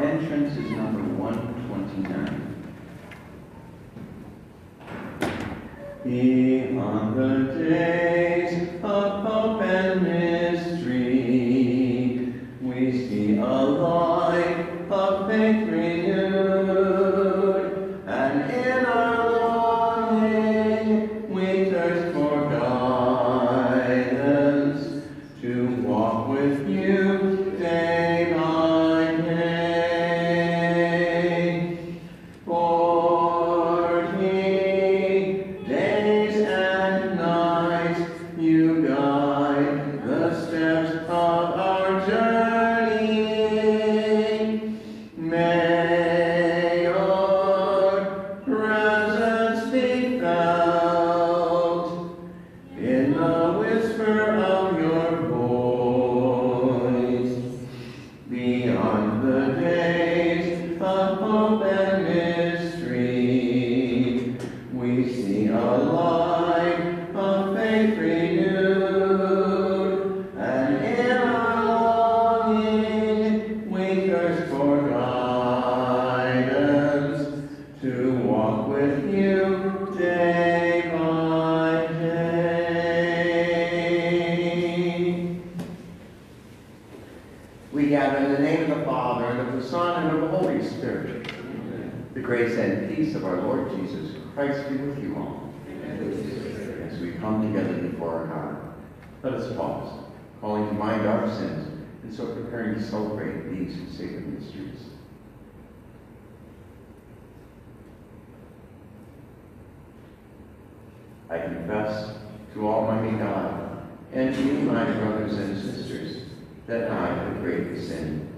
Entrance is number 129. Beyond the days of the Holy Spirit. The grace and peace of our Lord Jesus Christ be with you all. As we come together before our God, let us pause, calling to mind our sins, and so preparing to celebrate these sacred mysteries. I confess to Almighty God and to you, my brothers and sisters, that I have greatly sinned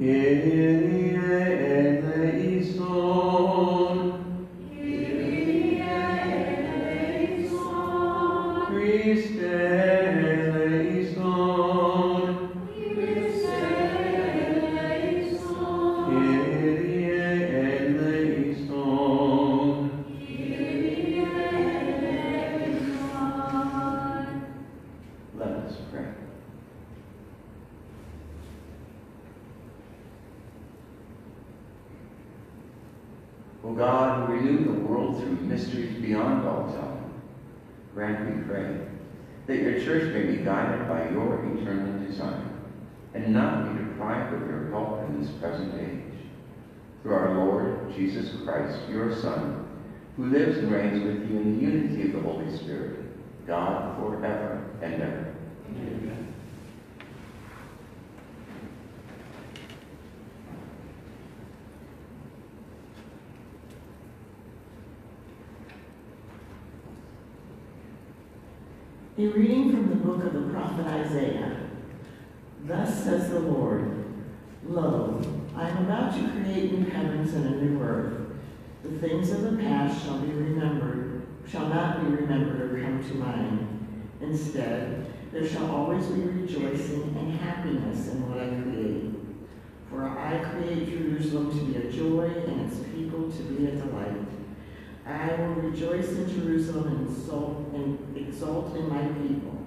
Kyrie eleison, Christ, your Son, who lives and reigns with you in the unity of the Holy Spirit, God forever and ever. Amen. A reading from the book of the prophet Isaiah. Thus says the Lord, Lo, I am about to create new heavens and a new earth. The things of the past shall be remembered, shall not be remembered or come to mind. Instead, there shall always be rejoicing and happiness in what I create. For I create Jerusalem to be a joy and its people to be a delight. I will rejoice in Jerusalem and exult, and exult in my people.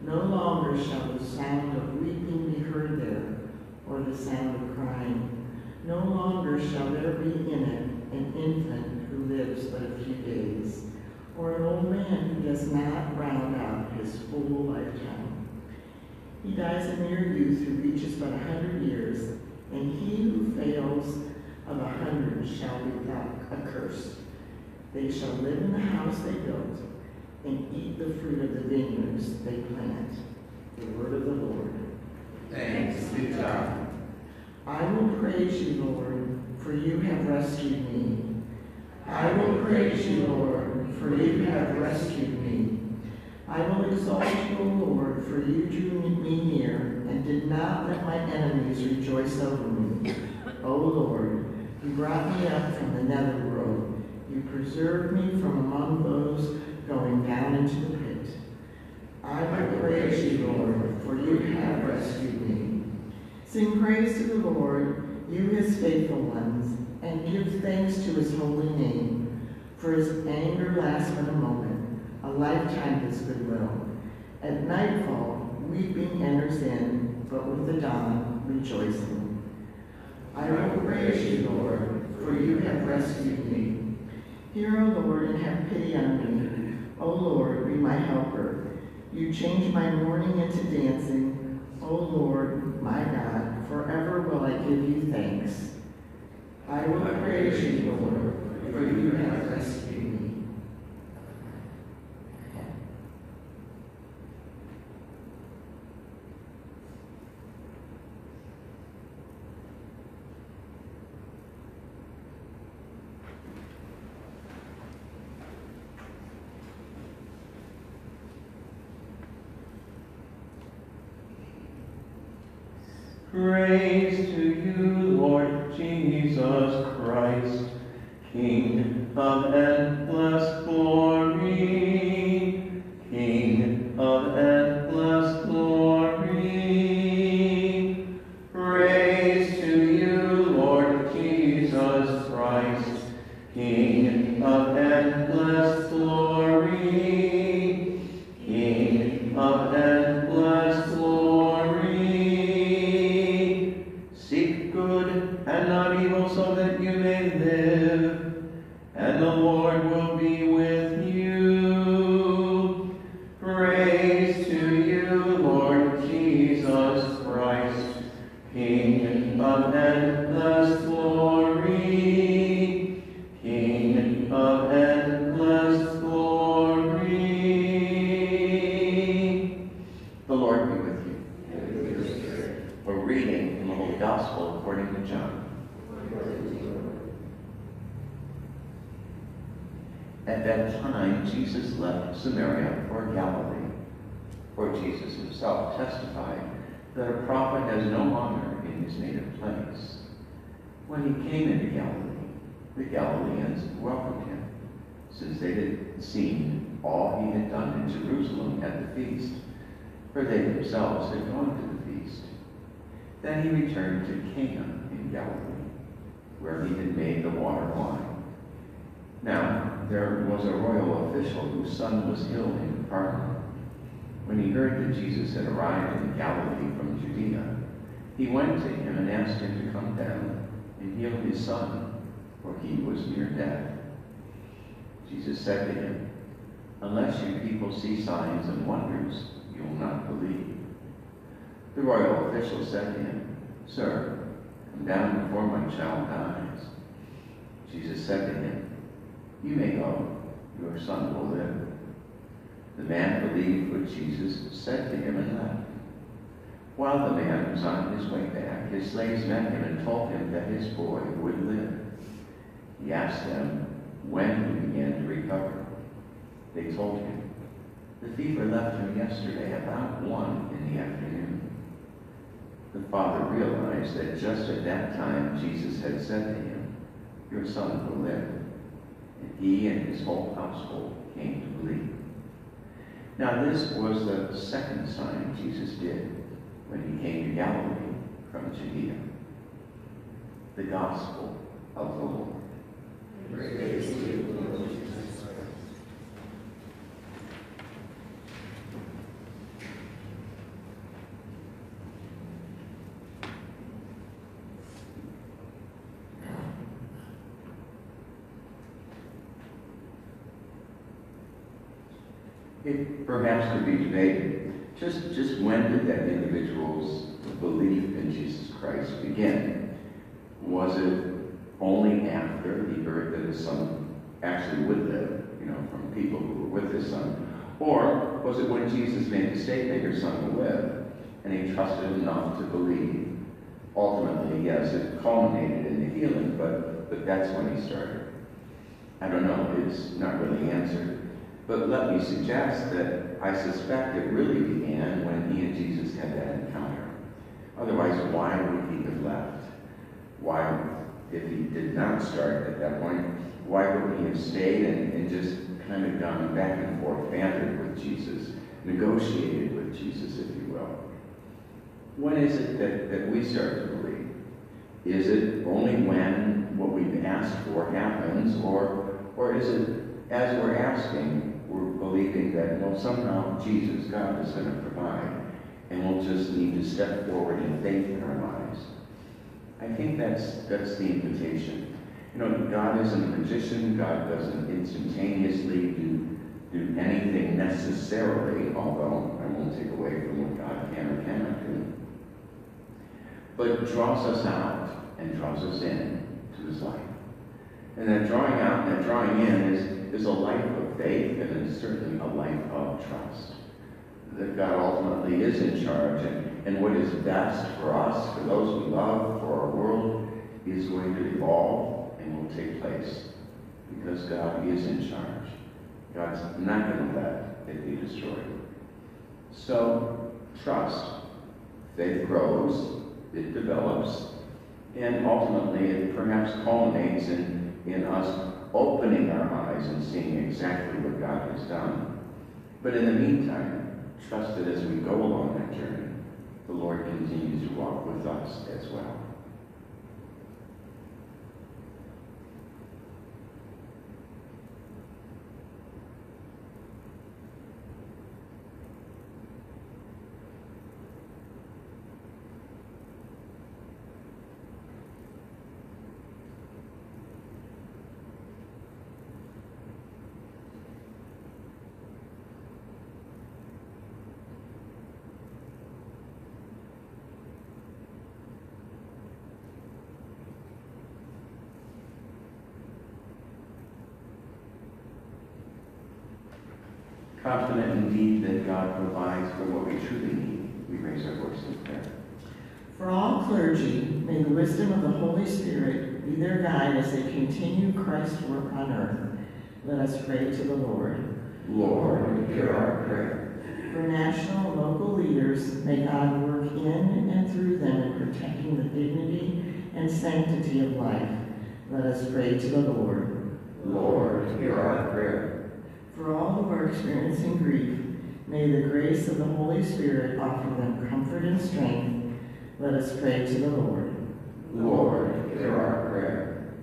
No longer shall the sound of weeping be heard there, or the sound of crying. No longer shall there be in it an infant who lives but a few days, or an old man who does not round out his full lifetime. He dies a mere youth who reaches but a hundred years, and he who fails of a hundred shall be accursed. They shall live in the house they built and eat the fruit of the vineyards they plant. The word of the Lord. Thanks be to God. I will praise you, Lord, for you have rescued me. I will praise you, Lord, for you have rescued me. I will exalt you, O Lord, for you drew me near and did not let my enemies rejoice over me. O Lord, you brought me up from the netherworld. You preserved me from among those going down into the pit. I will praise you, Lord, for you have rescued me. Sing praise to the Lord, you his faithful ones, and give thanks to his holy name. For his anger lasts but a moment, a lifetime his goodwill. At nightfall, weeping enters in, but with the dawn, rejoicing. I will praise you, Lord, for you have rescued me. Hear, O Lord, and have pity on me. O Lord, be my helper. You change my mourning into dancing. O Lord, my God, forever will I give you thanks. I will praise you, Lord, for you have rescued me. Praise to you, Lord Jesus Christ, King of endless glory, himself testified that a prophet has no honor in his native place. When he came into Galilee, the Galileans welcomed him, since they had seen all he had done in Jerusalem at the feast, for they themselves had gone to the feast. Then he returned to Cana in Galilee, where he had made the water wine. Now, there was a royal official whose son was ill in Capernaum. When he heard that Jesus had arrived in Galilee from Judea, he went to him and asked him to come down and heal his son, for he was near death. Jesus said to him, Unless you people see signs and wonders, you will not believe. The royal official said to him, Sir, come down before my child dies. Jesus said to him, You may go, your son will live. The man believed what Jesus said to him and left. While the man was on his way back, his slaves met him and told him that his boy would live. He asked them when he began to recover. They told him, The fever left him yesterday about one in the afternoon. The father realized that just at that time Jesus had said to him, Your son will live. And he and his whole household came to believe. Now this was the second sign Jesus did when he came to Galilee from Judea. The Gospel of the Lord. Praise to you, Lord Jesus. It perhaps could be debated, just, just when did that individual's belief in Jesus Christ begin? Was it only after he heard that his son actually would live, you know, from people who were with his son? Or was it when Jesus made the statement, your son will live, and he trusted enough to believe? Ultimately, yes, it culminated in the healing, but, but that's when he started. I don't know, it's not really answered. But let me suggest that I suspect it really began when he and Jesus had that encounter. Otherwise, why would he have left? Why, if he did not start at that point, why would he have stayed and, and just kind of gone back and forth, bantered with Jesus, negotiated with Jesus, if you will? When is it that, that we start to believe? Is it only when what we've asked for happens, or, or is it as we're asking, we're believing that, well, somehow Jesus, God, is going to provide, and we'll just need to step forward in faith in our lives? I think that's, that's the invitation. You know, God isn't a magician. God doesn't instantaneously do, do anything necessarily, although I won't take away from what God can or cannot do. But draws us out and draws us in to his life. And that drawing out and that drawing in is, is a life of faith and certainly a life of trust. That God ultimately is in charge and, and what is best for us, for those we love, for our world, is going to evolve and will take place because God is in charge. God's not going to let it be destroyed. So, trust. Faith grows, it develops, and ultimately it perhaps culminates in, in us opening our eyes and seeing exactly what God has done. But in the meantime, trust that as we go along that journey, the Lord continues to walk with us as well. Confident indeed that God provides for what we truly need, we raise our voice in prayer. For all clergy, may the wisdom of the Holy Spirit be their guide as they continue Christ's work on earth. Let us pray to the Lord. Lord, hear our prayer. For national and local leaders, may God work in and through them in protecting the dignity and sanctity of life. Let us pray to the Lord. Lord, hear our prayer. For all who are experiencing grief, may the grace of the Holy Spirit offer them comfort and strength. Let us pray to the Lord. Lord, hear our prayer.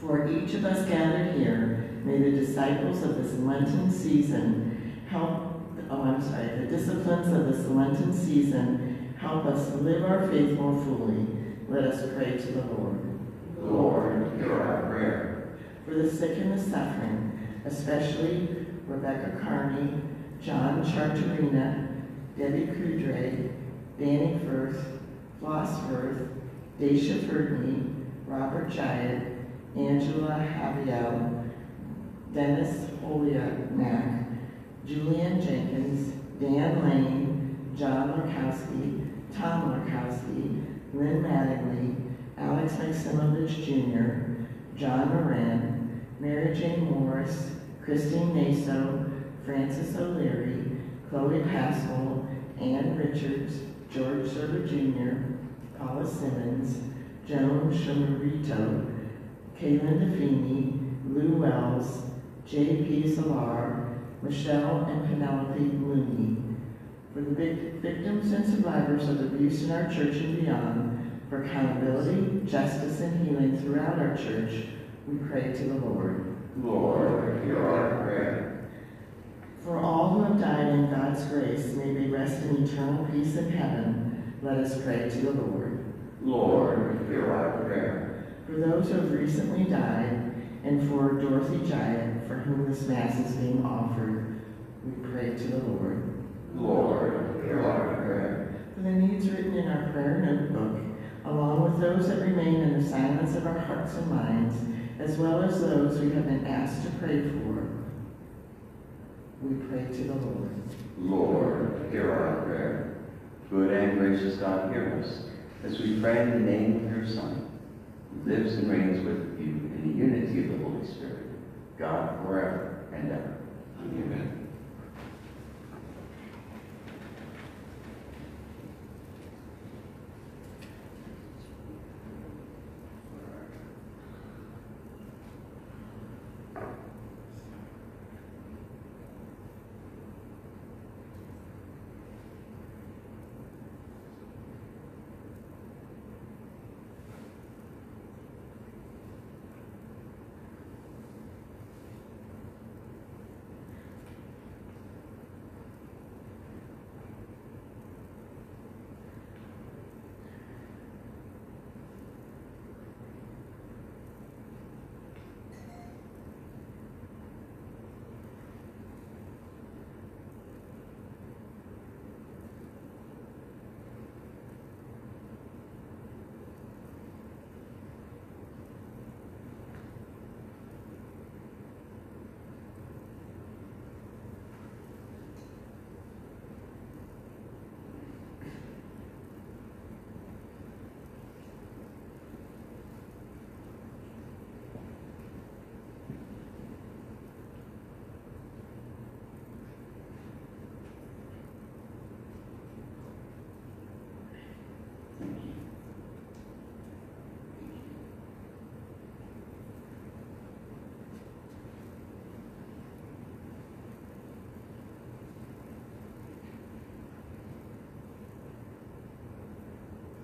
For each of us gathered here, may the disciples of this Lenten season help, oh, I'm sorry, the disciplines of this Lenten season help us live our faith more fully. Let us pray to the Lord. Lord, hear our prayer. For the sick and the suffering, especially Rebecca Carney, John Charterina, Debbie Kudre, Danny Firth, Floss Firth, Daisha Ferdney, Robert Giant, Angela Javiel, Dennis Holiak, Julian Jenkins, Dan Lane, John Lurkowski, Tom Lurkowski, Lynn Mattingly, Alex Maximovich Jr., John Moran, Mary Jane Morris, Christine Naso, Francis O'Leary, Chloe Pascal, Ann Richards, George Serber Jr., Paula Simmons, Joan Shamarito, Kaylin DeFini, Lou Wells, J.P. Salar, Michelle and Penelope Looney. For the victims and survivors of abuse in our church and beyond, for accountability, justice, and healing throughout our church, we pray to the Lord. Lord, hear our prayer. For all who have died in God's grace, may they rest in eternal peace in heaven. Let us pray to the Lord. Lord, hear our prayer. For those who have recently died, and for Dorothy Giant, for whom this Mass is being offered, we pray to the Lord. Lord, hear our prayer. For the needs written in our prayer notebook, along with those that remain in the silence of our hearts and minds, as well as those we have been asked to pray for, we pray to the Lord. Lord, hear our prayer. Good and gracious God, hear us as we pray in the name of your Son, who lives and reigns with you in the unity of the Holy Spirit, God forever and ever. Amen.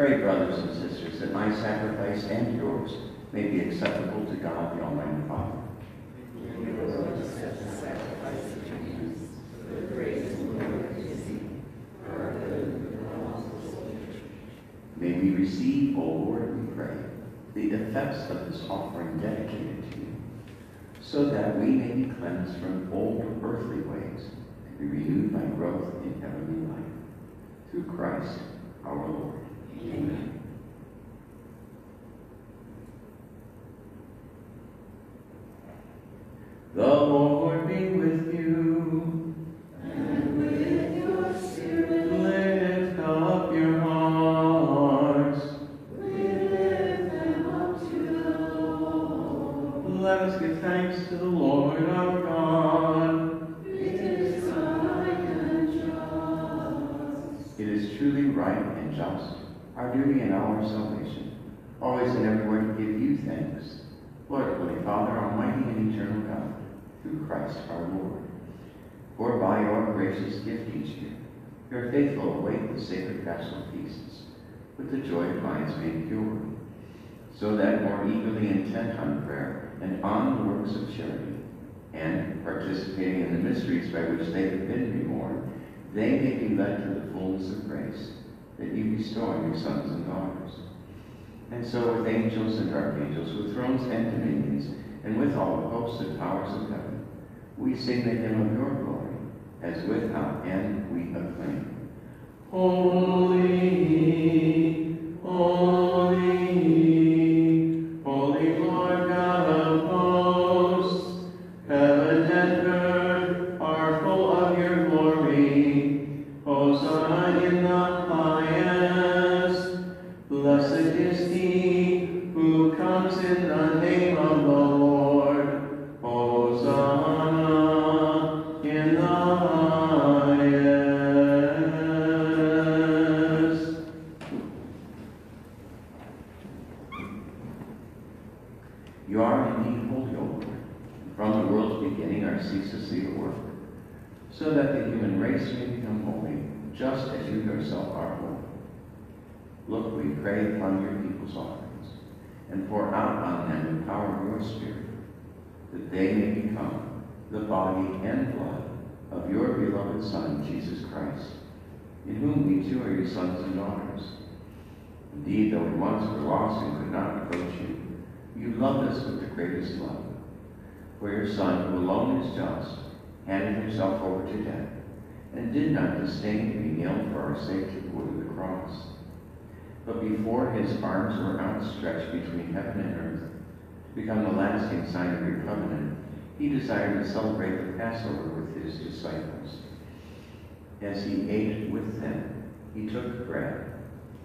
Pray, brothers and sisters, that my sacrifice and yours may be acceptable to God the Almighty Father. May we receive, O Lord, we pray, the effects of this offering dedicated to you, so that we may be cleansed from old earthly ways and be renewed by growth in heavenly life. Through Christ our Lord. Amen. The Lord Holy Father, Almighty and eternal God, through Christ our Lord. For by your gracious gift each year, your faithful await the sacred paschal feasts, with the joy of minds made pure, so that more eagerly intent on prayer and on the works of charity, and participating in the mysteries by which they have been reborn, they may be led to the fullness of grace that you bestow on your sons and daughters. And so with angels and archangels, with thrones and dominions, and with all the hosts and powers of heaven, we sing the hymn of your glory, as without end we acclaim. Holy, holy, Indeed, though we once were lost and could not approach you, you loved us with the greatest love. For your Son, who alone is just, handed himself over to death, and did not disdain to be nailed for our sake to the wood of the cross. But before his arms were outstretched between heaven and earth, to become the lasting sign of your covenant, he desired to celebrate the Passover with his disciples. As he ate with them, he took bread,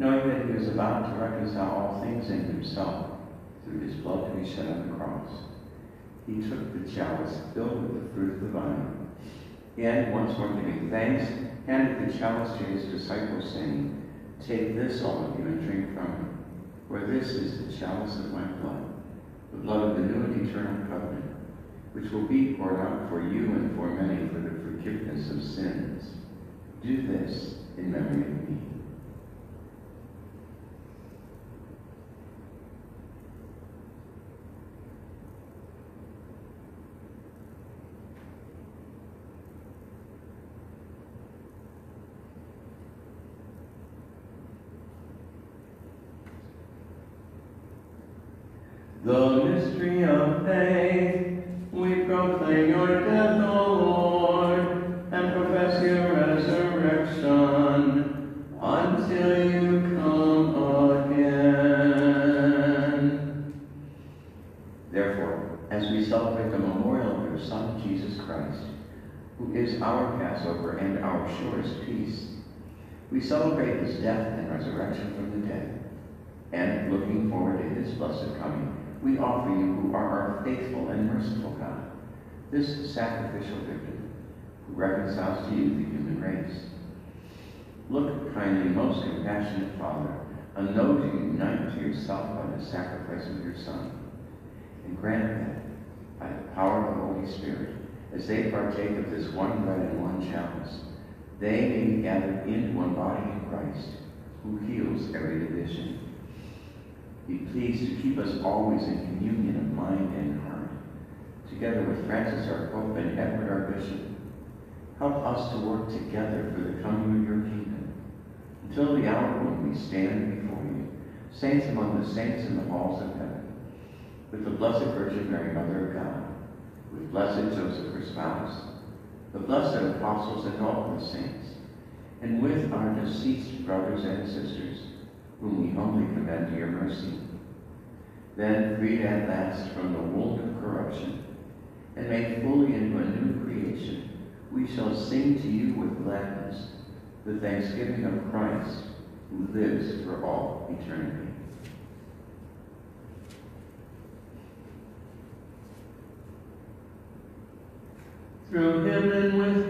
knowing that he was about to reconcile all things in himself through his blood to be shed on the cross, he took the chalice filled with the fruit of the vine, and once more giving thanks, handed the chalice to his disciples, saying, Take this, all of you, and drink from it, for this is the chalice of my blood, the blood of the new and eternal covenant, which will be poured out for you and for many for the forgiveness of sins. Do this in memory of me. The mystery of faith, we proclaim your death, O Lord, and profess your resurrection until you come again. Therefore, as we celebrate the memorial of your Son, Jesus Christ, who is our Passover and our surest peace, we celebrate his death and resurrection from the dead. And looking forward to his blessed coming, we offer you, who are our faithful and merciful God, this sacrificial victim who reconciles to you the human race. Look kindly, most compassionate Father, those you unite to yourself by the sacrifice of your Son, and grant that, by the power of the Holy Spirit, as they partake of this one bread and one chalice, they may be gathered into one body in Christ, who heals every division. Be pleased to keep us always in communion of mind and heart, together with Francis our Pope and Edward our Bishop. Help us to work together for the coming of your kingdom, until the hour when we stand before you, saints among the saints in the halls of heaven, with the Blessed Virgin Mary, Mother of God, with blessed Joseph, her spouse, the blessed apostles and all the saints, and with our deceased brothers and sisters, whom we humbly commend to your mercy. Then, freed at last from the world of corruption, and made fully into a new creation, we shall sing to you with gladness the thanksgiving of Christ, who lives for all eternity. Through him and with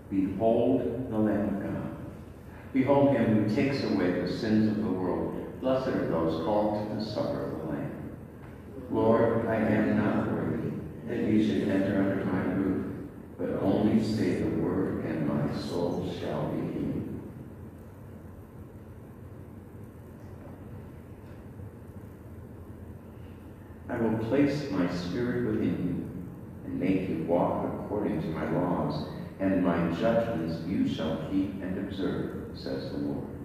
Behold the Lamb of God. Behold him who takes away the sins of the world. Blessed are those called to the supper of the Lamb. Lord, I am not worthy that you should enter under my roof, but only say the word, and my soul shall be healed. I will place my spirit within you and make you walk according to my laws, and my judgments you shall keep and observe, says the Lord.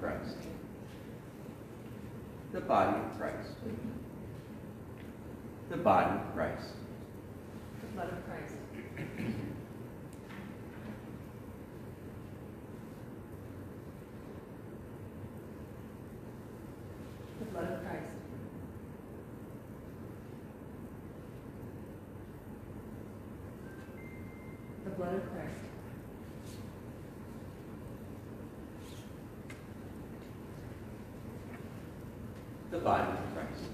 Christ. The body of Christ. The body of Christ. The blood of Christ. The blood of Christ. The blood of Christ. The body of Christ.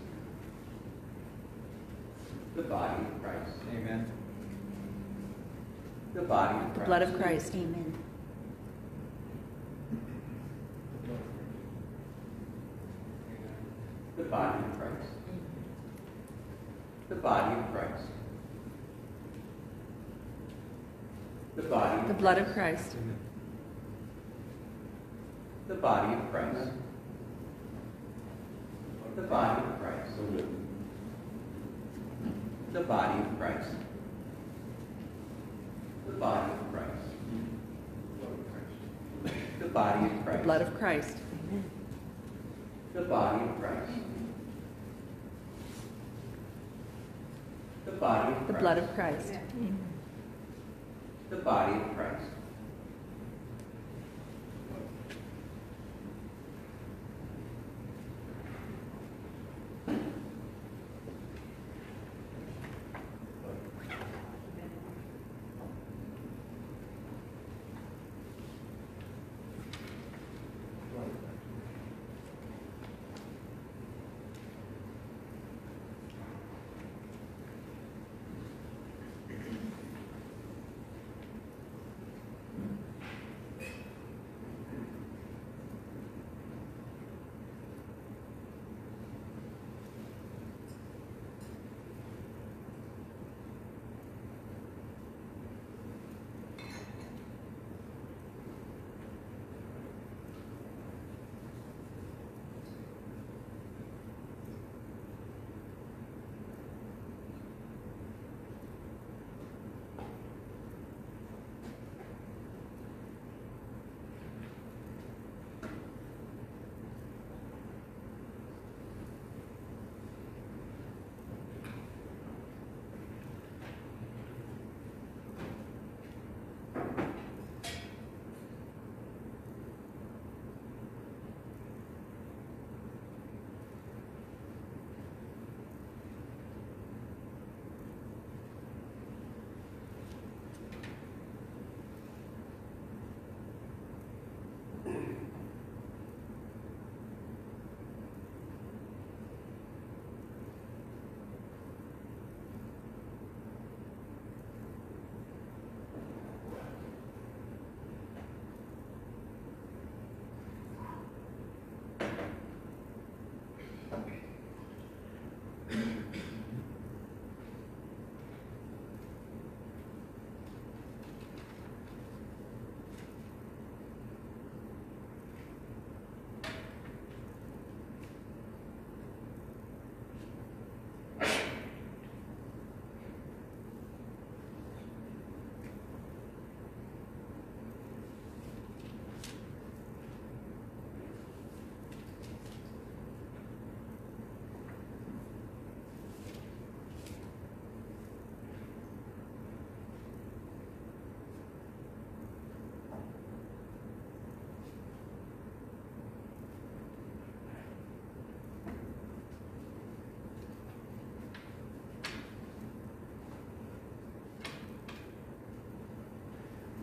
The body of Christ. Amen. The body of Christ. The blood of Christ. Amen. The body of Christ. The body of Christ. The body of The blood of Christ. The body of Christ. The body of Christ. The body of Christ. The body of Christ. The body of The Christ. blood of Christ. Amen. The body of Christ. The body of Christ. Christ. The body of Christ.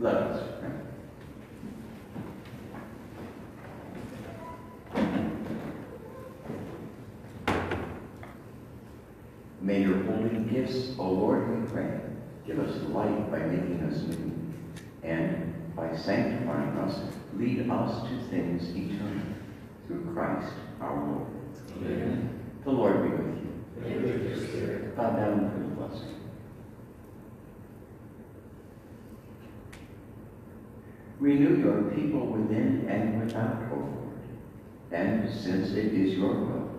Us pray. May your holy gifts, O Lord, we pray, give us light by making us new, and by sanctifying us, lead us to things eternal. Through Christ our Lord. Amen. The Lord be with you. And with your spirit. Bow down for the blessing. Renew your people within and without, O Lord. And since it is your will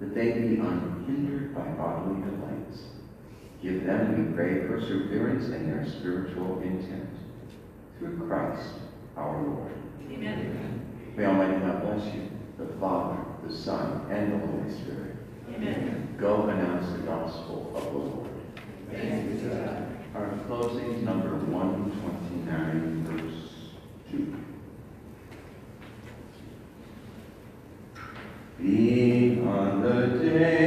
that they be unhindered by bodily delights, give them, we pray, perseverance in their spiritual intent. Through Christ our Lord. Amen. May Almighty God bless you, the Father, the Son, and the Holy Spirit. Amen. Go announce the gospel of the Lord. Thanks be to God. Our closing, number 129, verse Beyond the days